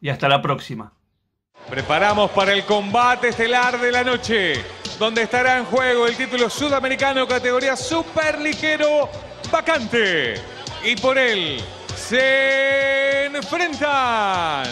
y hasta la próxima. Preparamos para el combate estelar de la noche, donde estará en juego el título sudamericano categoría superligero vacante. Y por él se enfrentan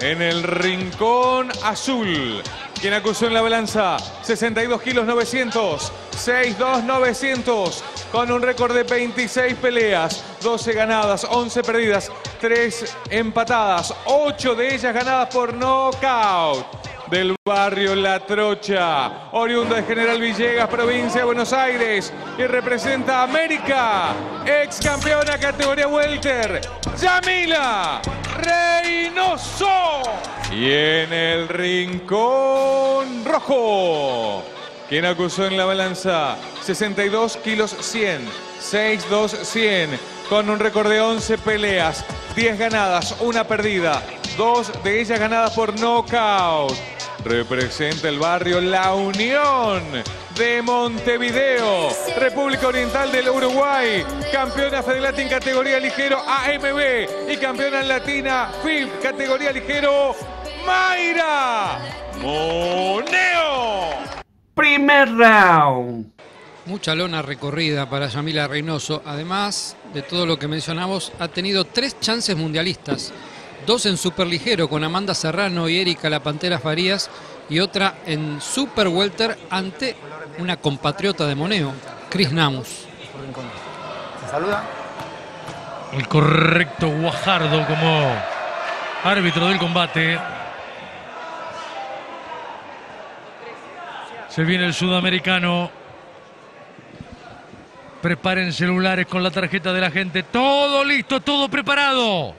en el rincón azul. Quien acusó en la balanza 62 kilos 900, 6'2 900, con un récord de 26 peleas, 12 ganadas, 11 perdidas, 3 empatadas, 8 de ellas ganadas por nocaut. Del barrio La Trocha, oriunda de General Villegas, provincia de Buenos Aires, y representa a América, ex campeona categoría Welter, Yamila Reynoso. Y en el rincón rojo, quien acusó en la balanza 62 kilos 100, 6'2 100, con un récord de 11 peleas, 10 ganadas, una perdida, dos de ellas ganadas por nocaut. Representa el barrio La Unión de Montevideo, República Oriental del Uruguay, campeona Fedelatin en categoría ligero AMB y campeona latina FIF categoría ligero Mayra Moneo. Primer round. Mucha lona recorrida para Yamila Reynoso. Además de todo lo que mencionamos, ha tenido tres chances mundialistas. Dos en superligero con Amanda Serrano y Erika La Pantera Farías y otra en super welter ante una compatriota de Moneo, Chris Namus. Se saluda. El correcto Guajardo como árbitro del combate. Se viene el sudamericano. Preparen celulares con la tarjeta de la gente. Todo listo, todo preparado.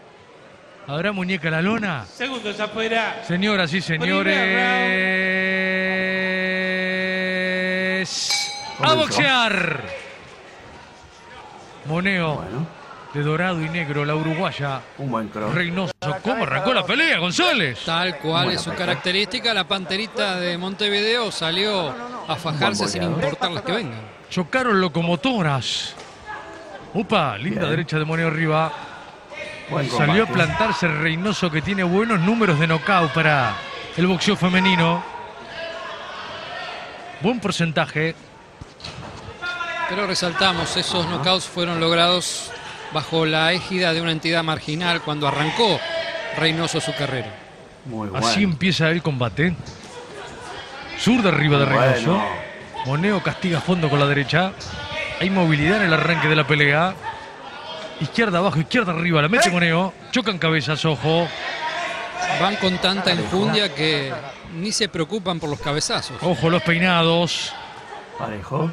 ¿Habrá muñeca la lona? Segundos afuera. Señoras y señores. A boxear. Moneo Bueno, de dorado y negro, la uruguaya. un buen cross. Reynoso. ¿Cómo arrancó la pelea, González? Tal cual es su característica, la panterita de Montevideo salió a fajarse sin importar las que vengan. Chocaron locomotoras. Upa, linda Bien. derecha de Moneo arriba. Buen Salió a plantarse Reynoso que tiene buenos números de knockout para el boxeo femenino. Buen porcentaje. Pero resaltamos, esos knockouts fueron logrados bajo la égida de una entidad marginal cuando arrancó Reynoso su carrera. Muy bueno. Así empieza el combate. Sur de arriba de Reynoso. Bueno. Moneo castiga a fondo con la derecha. Hay movilidad en el arranque de la pelea. Izquierda abajo, izquierda arriba. La mete Moneo. Chocan cabezas, ojo. Van con tanta enjundia que ni se preocupan por los cabezazos. Ojo los peinados. Parejo.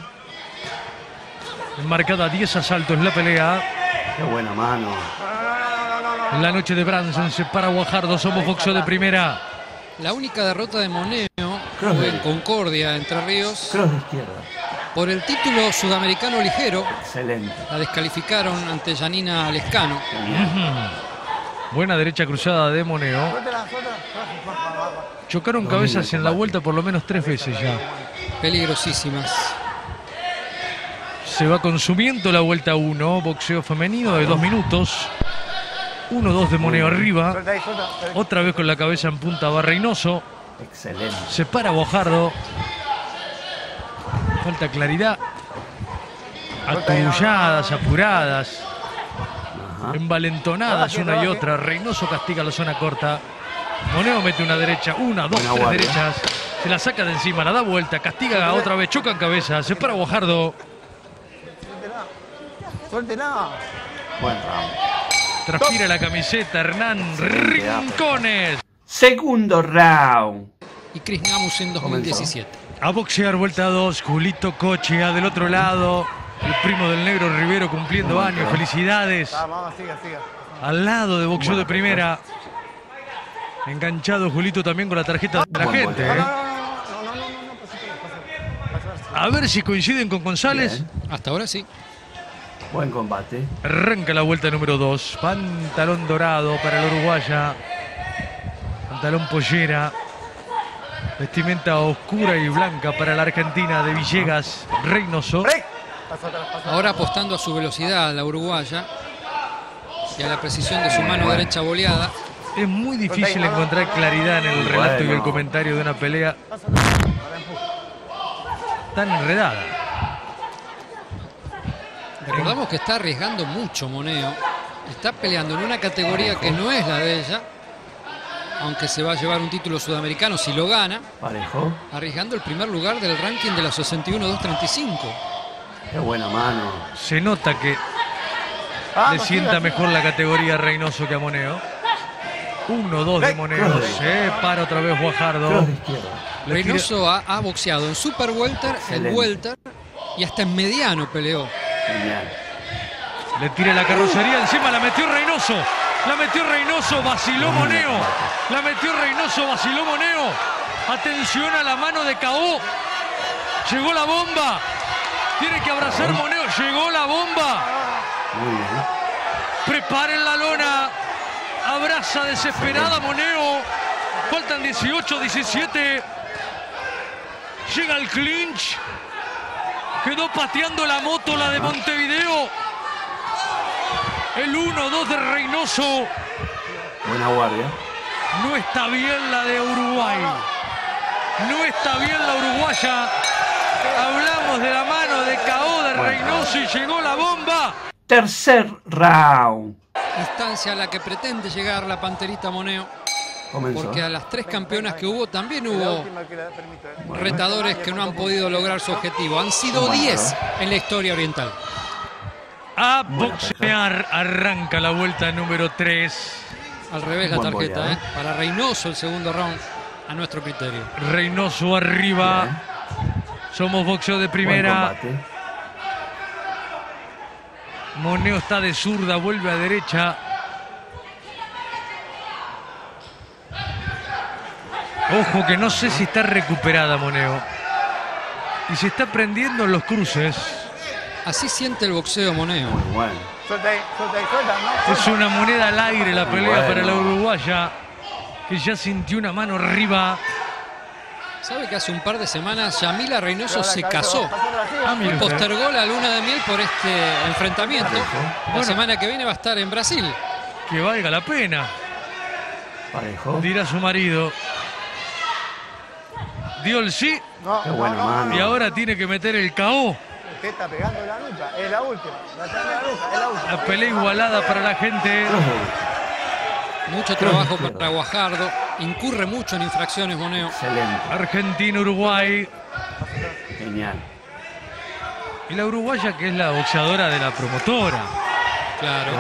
Marcada 10 asaltos en la pelea. Qué buena mano. En la noche de Branson se para Guajardo. Somos boxeo de primera. La única derrota de Moneo Cross fue en Concordia, Entre Ríos, Cross de izquierda. por el título sudamericano ligero. Excelente. La descalificaron ante Janina Lescano. Buena derecha cruzada de Moneo. Chocaron cabezas en la vuelta por lo menos tres veces ya. Peligrosísimas. Se va consumiendo la vuelta 1. Boxeo femenino de dos minutos. 1-2 de Moneo arriba. Otra vez con la cabeza en punta va Reynoso. Excelente. Se para Bojardo. Falta claridad. Aturulladas, apuradas. Ajá. Envalentonadas una y otra. Reynoso castiga la zona corta. Moneo mete una derecha, una, dos, Buena tres guardia. derechas. Se la saca de encima, la da vuelta, castiga otra vez, chocan cabeza, se para Guajardo. Suéltela. Buen round. Transpira la camiseta Hernán Rincones. Segundo round. Y Chris Namus en 2017. A boxear vuelta 2, Julito Cochea del otro lado. El primo del negro Rivero cumpliendo Buen años. Felicidades. Vamos, vamos, siga, siga. Al lado de boxeo de primera. Enganchado Julito también con la tarjeta de la Buen gente. ¿eh? A ver si coinciden con González. Bien. Hasta ahora sí. Buen combate. Arranca la vuelta número 2. Pantalón dorado para el uruguaya. Pantalón pollera. Vestimenta oscura y blanca para la Argentina de Villegas Reynoso. Ahora apostando a su velocidad, la uruguaya. Y a la precisión de su mano derecha boleada. Es muy difícil encontrar claridad en el relato y el comentario de una pelea tan enredada. Recordamos que está arriesgando mucho Moneo. Está peleando en una categoría que no es la de ella. Aunque se va a llevar un título sudamericano si lo gana. Parejo. Arriesgando el primer lugar del ranking de la 61-235. Qué buena mano. Se nota que Vamos, le sienta mejor la categoría Reynoso que a Moneo. 1-2 de Moneo. Se para otra vez Guajardo. Reynoso ha, ha boxeado en Super Welter, en. Welter y hasta en mediano peleó. Genial. Le tira la carrocería encima, la metió Reynoso. La metió Reynoso, vaciló Moneo. La metió Reynoso, vaciló Moneo. Atención a la mano de Cao. Llegó la bomba. Tiene que abrazar Moneo. Llegó la bomba. Muy bien. Preparen la lona. Abraza desesperada Moneo. Faltan 18, 17. Llega el clinch. Quedó pateando la moto, la de Montevideo. El 1-2 de Reynoso. Buena guardia. No está bien la de Uruguay. No está bien la uruguaya. Hablamos de la mano de Cao de Reynoso y llegó la bomba. Tercer round. Instancia a la que pretende llegar la Panterita Moneo. Comenzó. Porque a las tres campeonas que hubo también hubo eh. retadores que no han podido lograr su objetivo. Han sido Bueno. 10 en la historia oriental. A boxear arranca la vuelta número 3. Al revés la tarjeta, boleado. ¿eh? Para Reynoso el segundo round, a nuestro criterio. Reynoso arriba. Bien. Somos boxeo de primera. Moneo está de zurda, vuelve a derecha. Ojo que no sé si está recuperada Moneo. Y se está prendiendo en los cruces. Así siente el boxeo Moneo. Muy bueno. Es una moneda al aire la pelea Bueno. para la uruguaya. Que ya sintió una mano arriba. ¿Sabe que hace un par de semanas Yamila Reynoso se casó? siga. Ah. Postergó la luna de miel por este enfrentamiento. La Bueno. semana que viene va a estar en Brasil. Que valga la pena. Parejo. Dirá su marido. Dio el sí No, Qué no, buena no, mano. y ahora tiene que meter el KO. Usted está pegando la nuca, es la última. La en la nuca, es la última. La pelea igualada para la gente. Mucho trabajo para Guajardo. Incurre mucho en infracciones Moneo. Excelente. Argentina-Uruguay. Genial. Y la uruguaya que es la boxeadora de la promotora. Claro.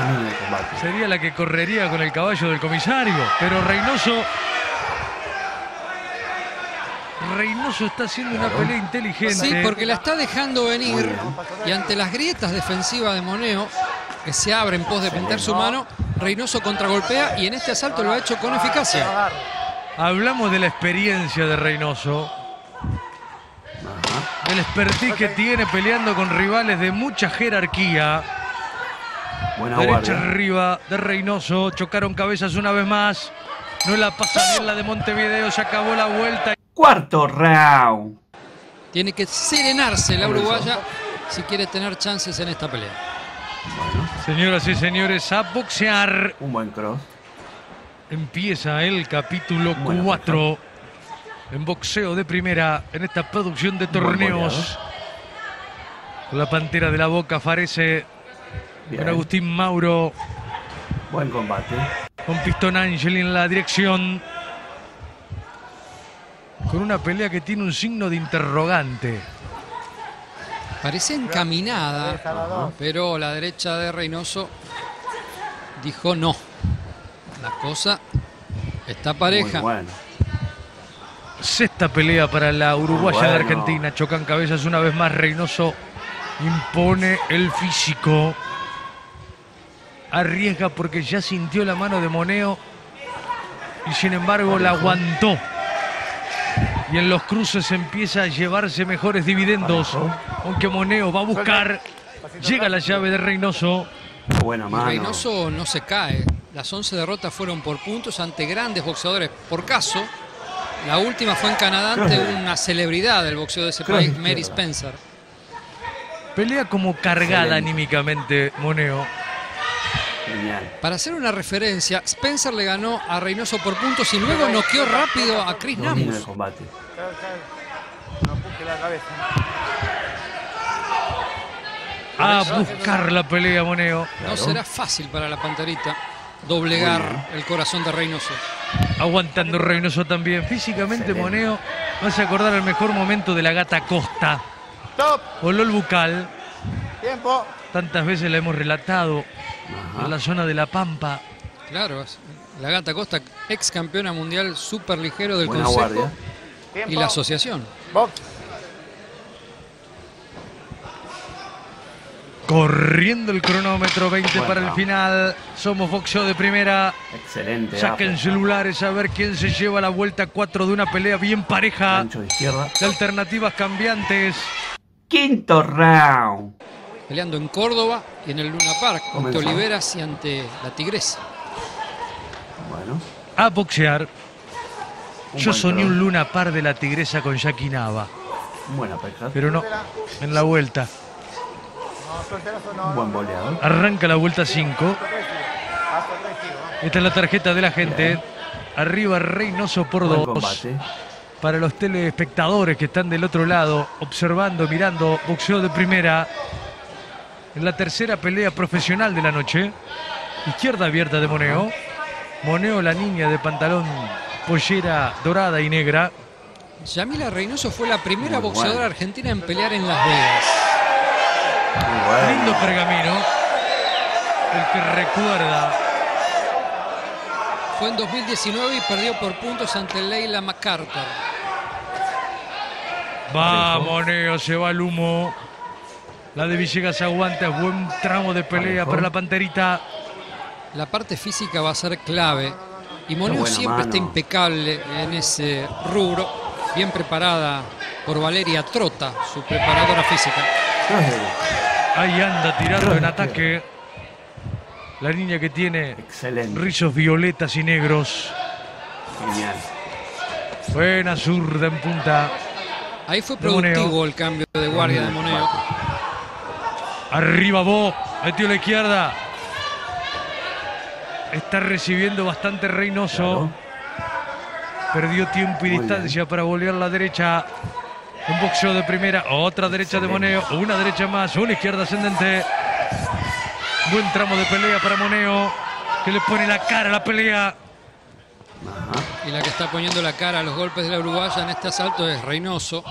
Sería la que correría con el caballo del comisario. Pero Reynoso. Reynoso está haciendo una pelea inteligente. Sí, porque la está dejando venir y ante las grietas defensivas de Moneo, que se abre en pos de pintar su mano, Reynoso contragolpea y en este asalto lo ha hecho con eficacia. Hablamos de la experiencia de Reynoso. Del expertise que tiene peleando con rivales de mucha jerarquía. Buena Derecha guardia. arriba de Reynoso. Chocaron cabezas una vez más. No la pasa bien la de Montevideo. Se acabó la vuelta. Cuarto round. Tiene que serenarse la uruguaya si quiere tener chances en esta pelea. Bueno, Señoras y señores, a boxear. un buen cross. Empieza el capítulo Bueno, 4 en boxeo de primera en esta producción de torneos. Con la pantera de la boca aparece Bien. con Agustín Mauro, Buen combate. con Pistón Ángel en la dirección. Con una pelea que tiene un signo de interrogante. Parece encaminada, pero la derecha de Reynoso dijo no. La cosa está pareja. Muy bueno. Sexta pelea para la uruguaya de Bueno. Argentina. Chocan cabezas una vez más. Reynoso impone el físico. Arriesga porque ya sintió la mano de Moneo y sin embargo la aguantó. Y en los cruces empieza a llevarse mejores dividendos. Aunque Moneo va a buscar. Llega la llave de Reynoso. Buena mano. Reynoso no se cae. Las 11 derrotas fueron por puntos ante grandes boxeadores. Por caso, la última fue en Canadá ante una celebridad del boxeo de ese Creo país, Mary. Spencer. Pelea como cargada Excelente. anímicamente Moneo. Genial. Para hacer una referencia, Spencer le ganó a Reynoso por puntos y luego noqueó rápido a Chris el Namus. combate. Claro, claro. No puje la cabeza. A buscar la pelea Moneo. No será fácil para la panterita doblegar el corazón de Reynoso. Aguantando Reynoso también. Físicamente Excelente. Moneo me hace acordar el mejor momento de la gata Costa. Stop. Voló el bucal. Tiempo. Tantas veces la hemos relatado Ajá. en la zona de La Pampa. Claro, la Gata Costa, ex campeona mundial superligero del Buena Consejo guardia. Tiempo. y la asociación. Box. Corriendo el cronómetro 20 Bueno. para el final. Somos boxeo de primera. Excelente. Saquen Ape. celulares a ver quién se lleva la vuelta 4 de una pelea bien pareja. Gancho de izquierda. De alternativas cambiantes. Quinto round. Peleando en Córdoba y en el Luna Park, ante. Oliveras y ante la Tigresa. Bueno. A boxear. un Yo soñé un luna par de la tigresa con Jackie Nava. Buena pesca. Pero no, en la vuelta. No, suelterazo no. Un buen boleador. Arranca la vuelta 5. Paso agresivo. Esta es la tarjeta de la gente. Arriba Reynoso por Buen dos. combate. Para los telespectadores que están del otro lado, observando, mirando boxeo de primera. En la tercera pelea profesional de la noche. Izquierda abierta de Moneo. Moneo, la niña de pantalón pollera dorada y negra. Yamila Reynoso fue la primera Muy boxeadora bueno. argentina en pelear en Las Vegas. Bueno. Lindo pergamino. El que recuerda Fue en 2019 y perdió por puntos ante Leila MacArthur. Vamos, Neo, se va el humo. La de Villegas aguanta, es buen tramo de pelea para la panterita. La parte física va a ser clave. Y Moneo siempre está impecable en ese rubro. Bien preparada por Valeria Trota, su preparadora física. Ahí anda tirando en ataque. La niña que tiene Excelente. rizos violetas y negros. Genial. Buena zurda en punta. Ahí fue productivo el cambio de guardia de Moneo. Arriba Bo, metió la izquierda. Está recibiendo bastante Reynoso. Claro. Perdió tiempo y Muy distancia para volver a la derecha. Un boxeo de primera, otra derecha de Moneo, una derecha más, una izquierda ascendente. Buen tramo de pelea para Moneo, que le pone la cara a la pelea. Ajá. Y la que está poniendo la cara a los golpes de la uruguaya en este asalto es Reynoso.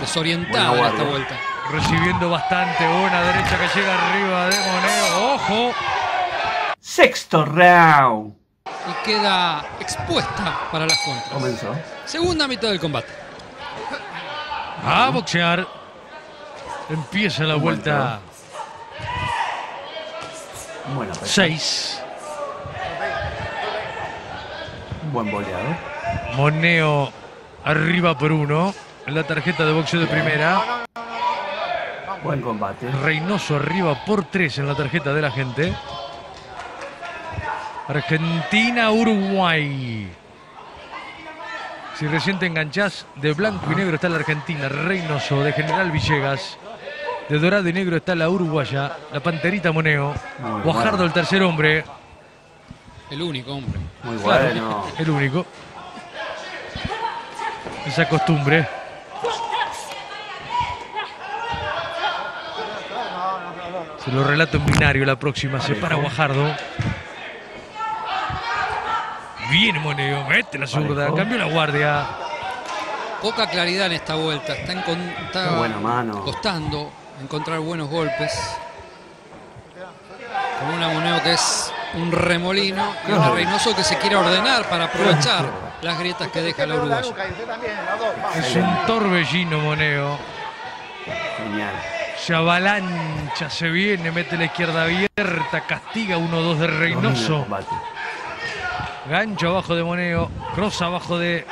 Desorientada Buena en esta vuelta. Recibiendo bastante, buena derecha que llega arriba de Moneo. ¡Ojo! Sexto round. Y queda expuesta para las contras. Comenzó. Segunda mitad del combate. A boxear. Empieza la vuelta Buena pesca. 6. Un buen boleador. Moneo arriba por uno. En la tarjeta de boxeo de primera. Buen combate. Reynoso arriba por tres en la tarjeta de la gente. Argentina-Uruguay. Si recién te enganchás, de blanco y negro está la Argentina. Reynoso de General Villegas. De dorado y negro está la uruguaya, la panterita Moneo. Muy Guajardo bueno. el tercer hombre, El único hombre. Muy Claro. bueno. el único. Esa costumbre. Se lo relato en binario la próxima. Se para Guajardo. Viene Moneo, mete la zurda, cambió la guardia. Poca claridad en esta vuelta. Está, encon- está Qué buena mano. costando encontrar buenos golpes. Con una Moneo que es un remolino y una Reynoso que se quiere ordenar para aprovechar las grietas que deja la Usted pegó la uruguaya. nuca y usted también, los dos. Vamos. Es un torbellino Moneo. Genial. Se avalancha, se viene, mete la izquierda abierta, castiga 1-2 de Reynoso. Gancho abajo de Moneo, cross abajo de,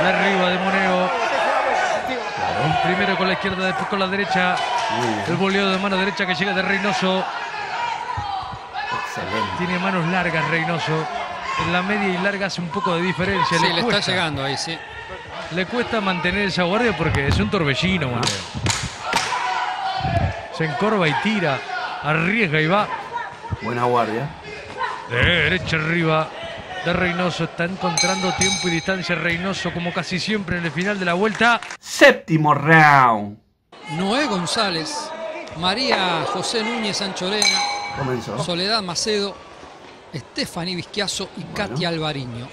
de arriba de Moneo. Primero con la izquierda, después con la derecha. El voleo de mano derecha que llega de Reynoso. Excelente. Tiene manos largas Reynoso. En la media y larga hace un poco de diferencia. Sí, le, le está llegando ahí, sí. le cuesta mantener esa guardia porque es un torbellino, Moneo. Se encorva y tira, arriesga y va. Buena guardia. De derecha arriba de Reynoso. Está encontrando tiempo y distancia Reynoso como casi siempre en el final de la vuelta. Séptimo round. Noé González, María José Núñez Anchorena, Comenzó. Soledad Macedo, Stephanie Vizquiazo y Katia Alvariño.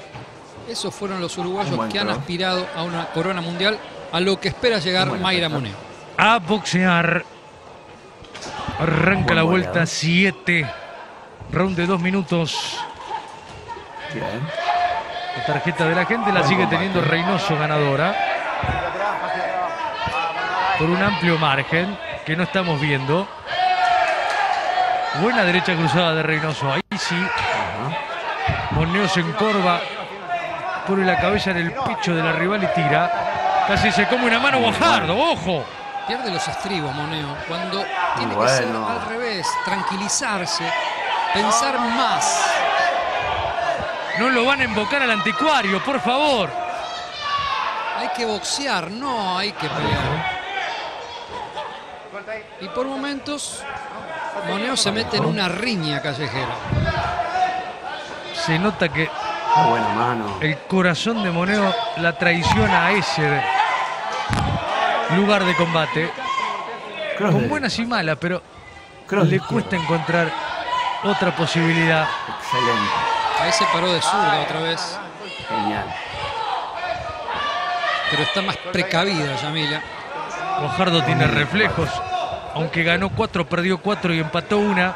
Esos fueron los uruguayos que han aspirado a una corona mundial, a lo que espera llegar Mayra. Moneo. A boxear. Arranca la vuelta 7. Round de dos minutos. Bien. La tarjeta de la gente la Buen sigue combate. teniendo Reynoso ganadora. Por un amplio margen que no estamos viendo. Buena derecha cruzada de Reynoso. Ahí sí. Moneo se encorva. Pone la cabeza en el pecho de la rival y tira. Casi se come una mano Guajardo. ¡Ojo! Pierde los estribos Moneo cuando tiene que ser al revés, tranquilizarse, pensar más. No lo van a invocar al anticuario, por favor. Hay que boxear, no hay que pelear. Y por momentos, Moneo se mete en una riña callejera. Se nota que buena mano. el corazón de Moneo la traiciona a ese lugar de combate. Cross Con buenas y malas, pero cross le cuesta encontrar otra posibilidad. Excelente. Ahí se paró de zurda otra vez, Genial. pero está más precavida Yamila. Guajardo tiene reflejos. Aunque ganó cuatro, perdió cuatro y empató una.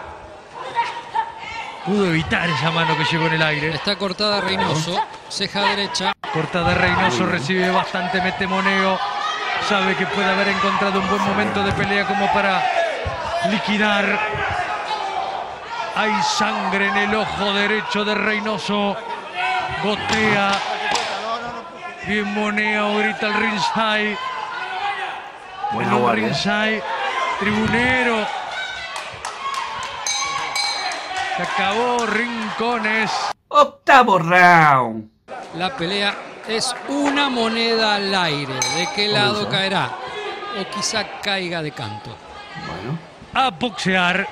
Pudo evitar esa mano que llegó en el aire. Está cortada Reynoso, ceja derecha. Cortada Reynoso recibe bastante, mete Moneo. Sabe que puede haber encontrado un buen momento de pelea como para liquidar. Hay sangre en el ojo derecho de Reynoso. Gotea. Bien Moneo, grita el ringside. Buena En un guardia. ringside. Tribunero. Se acabó Rincones. Octavo round. La pelea es una moneda al aire. ¿De qué lado caerá? O quizá caiga de canto. Bueno. A boxear.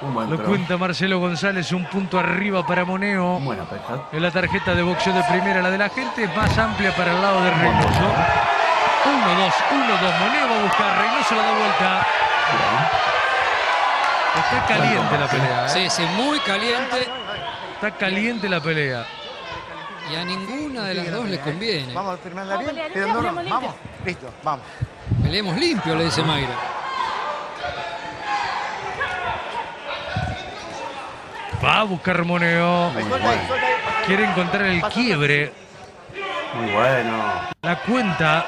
Lo cuenta Marcelo González, un punto arriba para Moneo. Buena. En la tarjeta de boxeo de primera, la de la gente es más amplia para el lado de Reynoso. 1-2, 1-2. Moneo va a buscar, Reynoso la da vuelta. Bien. Está caliente la pelea. ¿eh? Sí, sí, muy caliente Está caliente la pelea. Y a ninguna de las dos le conviene. Vamos a firmarla Vamos bien. peleamos Vamos. Listo, vamos. Peleemos limpio, le dice Mayra. Va a buscar Moneo. Quiere encontrar el quiebre. Muy bueno. La cuenta.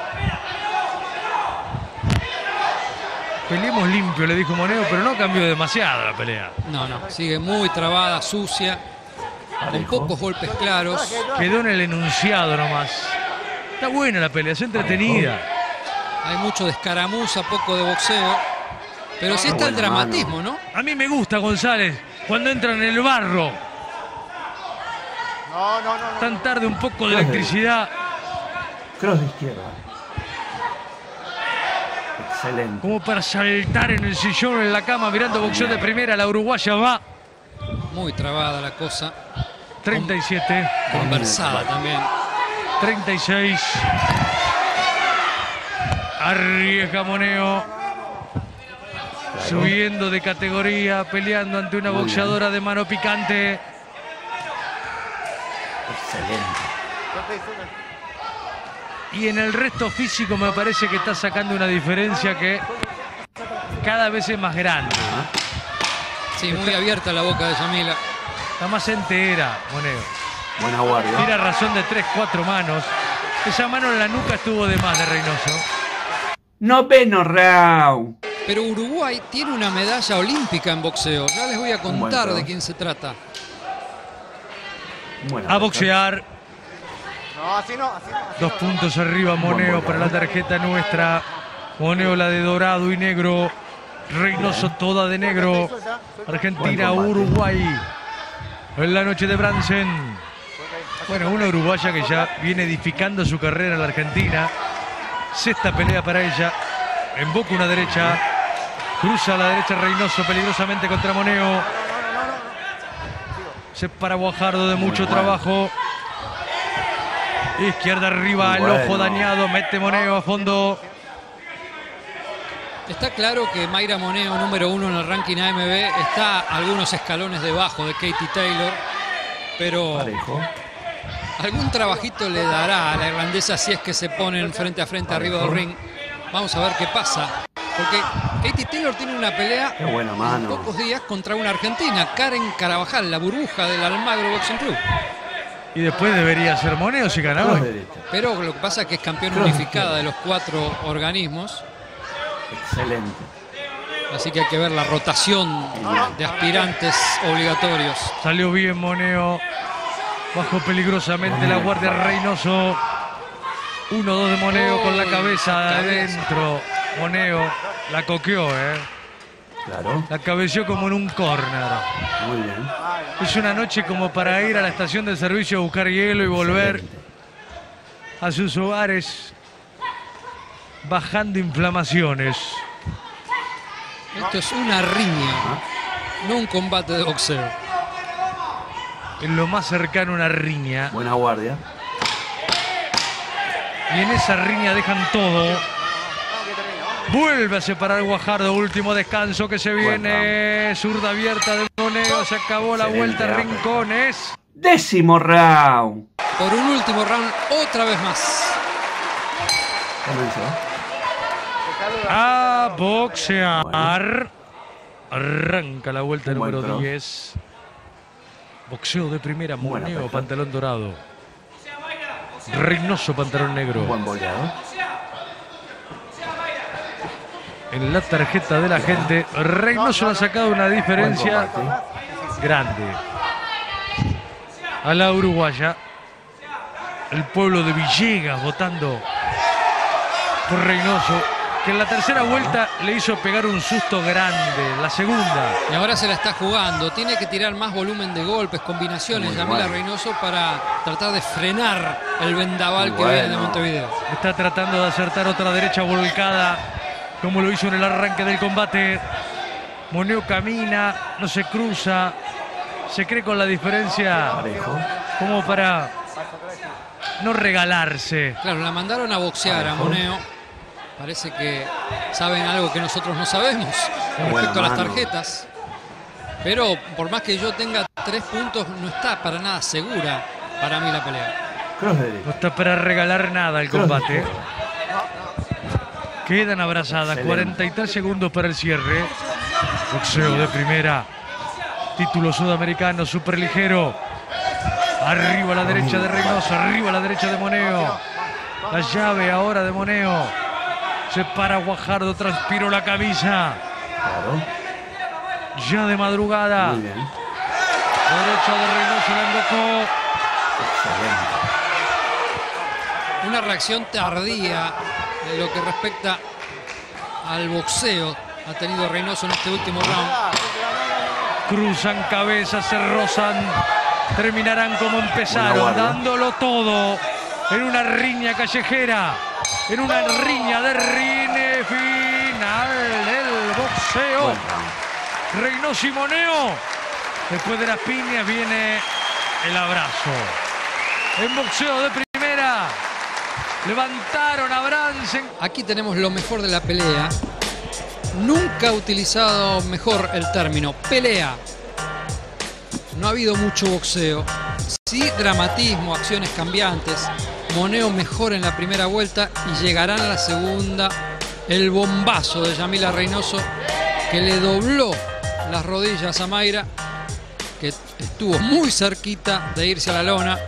Peleemos limpio, le dijo Moneo, pero no cambió demasiado la pelea. No, no, sigue muy trabada, sucia, con pocos golpes claros. Quedó en el enunciado nomás. Está buena la pelea, es entretenida. Hay mucho de escaramuza, poco de boxeo. Pero sí está el dramatismo, ¿no? A mí me gusta González cuando entra en el barro. No, no. no. Tan tarde un poco de electricidad. Cross de izquierda. Excelente. Como para saltar en el sillón en la cama mirando boxeo de primera. La uruguaya va. Muy trabada la cosa. 37, Conversada también. 36. Arriesga Moneo. Subiendo de categoría, peleando ante una Muy bien. boxeadora de mano picante. Excelente. Y en el resto físico me parece que está sacando una diferencia que cada vez es más grande. Sí, muy abierta la boca de Yamila. Está más entera, Moneo. Buena guardia. Tira razón de 3, 4 manos. Esa mano en la nuca estuvo de más de Reynoso. Noveno round. Pero Uruguay tiene una medalla olímpica en boxeo. Ya les voy a contar de quién se trata. Buena A boxear. No, así no, así no. así Dos no. puntos arriba, Moneo para la tarjeta nuestra. Moneo la de dorado y negro. Reynoso toda de negro. Argentina. Uruguay. En la noche de Bransen. Bueno, una uruguaya que ya viene edificando su carrera en la Argentina. Sexta pelea para ella. En boca una derecha. Cruza a la derecha Reynoso peligrosamente contra Moneo. Se para Guajardo de mucho bueno. trabajo. Izquierda arriba, el ojo bueno. dañado, mete Moneo a fondo. Está claro que Mayra Moneo, número uno en el ranking AMB, está algunos escalones debajo de Katie Taylor. Pero Parejo. algún trabajito le dará a la irlandesa si es que se ponen frente a frente arriba del ring. Vamos a ver qué pasa. Porque Katie Taylor tiene una pelea Qué buena en mano. pocos días contra una argentina, Karen Carabajal, la burbuja del Almagro Boxing Club. Y después debería ser Moneo si gana Cross hoy. derecha. Pero lo que pasa es que es campeona Cross unificada de los cuatro organismos. Excelente. Así que hay que ver la rotación de aspirantes obligatorios. Salió bien Moneo. Bajó peligrosamente la guardia Reynoso. 1-2 de Moneo con la cabeza cabeza. adentro. Moneo la coqueó, ¿eh? Claro. La cabeció como en un córner. Muy bien. Es una noche como para ir a la estación de servicio a buscar hielo y volver Excelente. a sus hogares bajando inflamaciones. Esto es una riña, no un combate de boxeo. En lo más cercano a una riña. Buena guardia. Y en esa riña dejan todo. Vuelve a separar Guajardo, último descanso que se viene. Zurda abierta de Moneo, se acabó la vuelta. Rincones. Décimo round. Por un último round, otra vez más. Comenzó. A boxear. Arranca la vuelta número cross. 10. Boxeo de primera, Moneo, pantalón dorado. Reynoso, pantalón negro. Buen. En la tarjeta de la gente, Reynoso ha sacado una diferencia grande. A la uruguaya. El pueblo de Villegas votando por Reynoso. Que en la tercera vuelta le hizo pegar un susto grande. La segunda. Y ahora se la está jugando. Tiene que tirar más volumen de golpes, combinaciones, Yamila. Reynoso, para tratar de frenar el vendaval que viene de. Montevideo. Está tratando de acertar otra derecha volcada. Como lo hizo en el arranque del combate. Moneo camina, no se cruza. Se cree con la diferencia Parejo. como para no regalarse. Claro, la mandaron a boxear a Moneo. Parece que saben algo que nosotros no sabemos Qué respecto a las tarjetas. Pero por más que yo tenga tres puntos, no está para nada segura para mí la pelea. No está para regalar nada el combate. Quedan abrazadas. Excelente. 43 segundos para el cierre. Boxeo de primera. Título sudamericano, superligero. Arriba a la derecha de Reynoso, arriba a la derecha de Moneo. La llave ahora de Moneo. Se para Guajardo, transpiró la camisa. Claro. Ya de madrugada. Muy bien. Derecha de Reynoso, la embocó. Excelente. Una reacción tardía de lo que respecta al boxeo ha tenido Reynoso en este último round. Cruzan cabezas, se rozan. Terminarán como empezaron, dándolo todo en una riña callejera, en una riña de rine final del boxeo. Buen round. Reynoso y Moneo. Después de las piñas viene el abrazo. En boxeo de primera. Levantaron a Bransen. Aquí tenemos lo mejor de la pelea. Nunca ha utilizado mejor el término pelea. No ha habido mucho boxeo. Sí dramatismo, acciones cambiantes. Moneo mejor en la primera vuelta y llegará en la segunda el bombazo de Yamila Reynoso que le dobló las rodillas a Mayra, que estuvo muy cerquita de irse a la lona.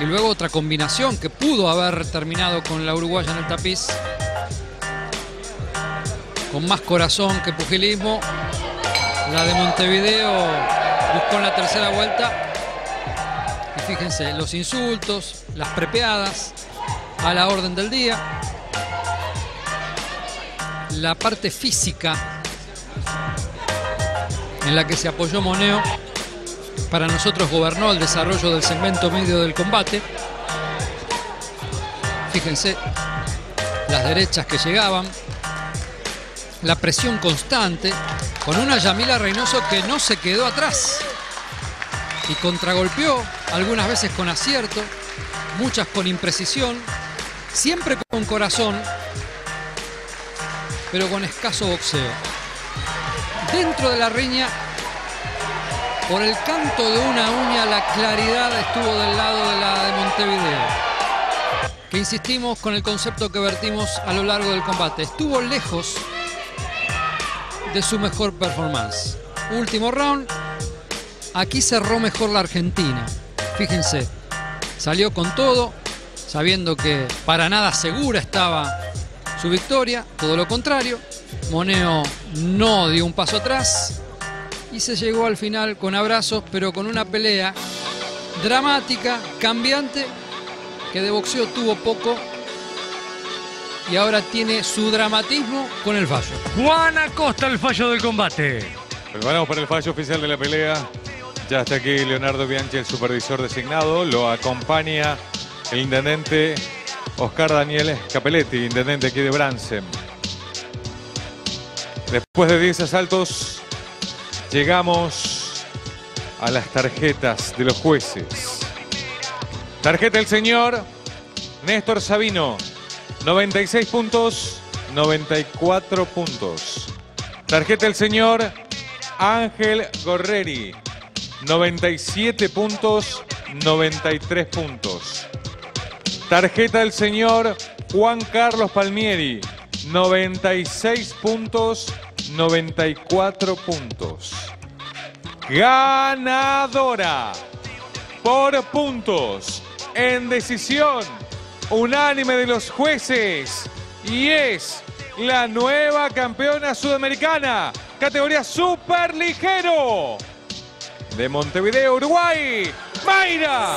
Y luego otra combinación que pudo haber terminado con la uruguaya en el tapiz. Con más corazón que pugilismo. La de Montevideo buscó en la tercera vuelta fíjense, los insultos, las prepeadas a la orden del día, la parte física en la que se apoyó Moneo para nosotros gobernó el desarrollo del segmento medio del combate. Fíjense las derechas que llegaban, la presión constante, con una Yamila Reynoso que no se quedó atrás y contragolpeó, algunas veces con acierto, muchas con imprecisión, siempre con corazón, pero con escaso boxeo. Dentro de la riña, por el canto de una uña, la claridad estuvo del lado de la de Montevideo. Que insistimos con el concepto que vertimos a lo largo del combate. Estuvo lejos de su mejor performance. Último round, Aquí cerró mejor la Argentina. Fíjense, salió con todo, sabiendo que para nada segura estaba su victoria, todo lo contrario. Moneo no dio un paso atrás y se llegó al final con abrazos, pero con una pelea dramática, cambiante, que de boxeo tuvo poco y ahora tiene su dramatismo con el fallo. Juan Acosta, el fallo del combate. Preparamos para el fallo oficial de la pelea. Ya está aquí Leonardo Bianchi, el supervisor designado. Lo acompaña el intendente Oscar Daniel Capelletti, intendente aquí de Bransen. Después de 10 asaltos, llegamos a las tarjetas de los jueces. Tarjeta del señor Néstor Sabino, 96 puntos, 94 puntos. Tarjeta del señor Ángel Gorreri, 97 puntos, 93 puntos. Tarjeta del señor Juan Carlos Palmieri, 96 puntos, 94 puntos. Ganadora por puntos en decisión unánime de los jueces y es la nueva campeona sudamericana, categoría super ligero de Montevideo, Uruguay, Mayra